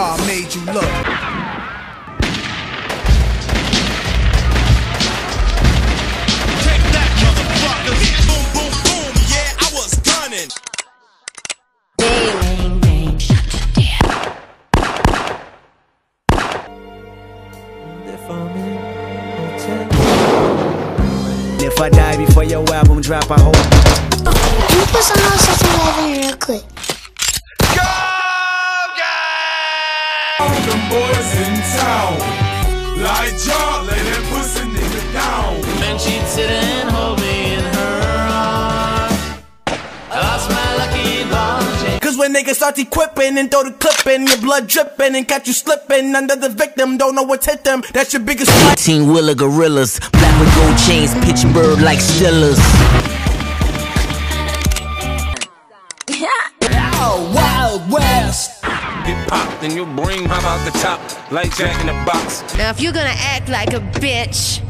I made you look. Take that, motherfuckers. Boom, boom, boom. Yeah, I was gunning. If I die before your album drop, I hope. All them boys in town. Like y'all, lay that pussy nigga down. And she'd sit and hold me in her arms. I lost my lucky ball chain. Cause when niggas start equipping and throw the clip in, your blood dripping and catch you slipping under the victim, don't know what's hit them. That's your biggest fight. 18 wheeler gorillas, black with gold chains, Pittsburgh like Steelers. Wild West get popped and your brain hop out the top like Jack in the Box. Now if you're gonna act like a bitch.